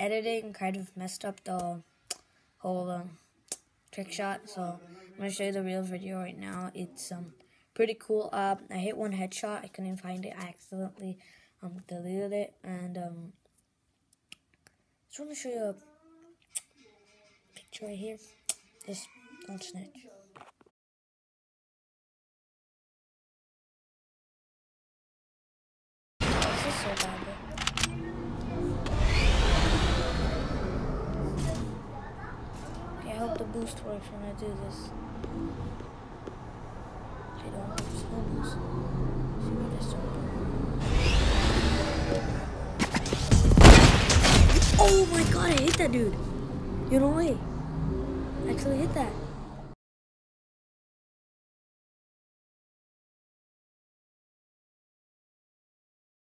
editing kind of messed up the whole um, trick shot. So I'm gonna show you the real video right now. It's um pretty cool. Uh, I hit one headshot. I couldn't find it. I accidentally um deleted it, and um just want to show you a picture right here. Just don't snitch. So bad. Boost works when I do this. Okay, don't boost. See what Oh my god, I hit that dude. You know way. Actually hit that.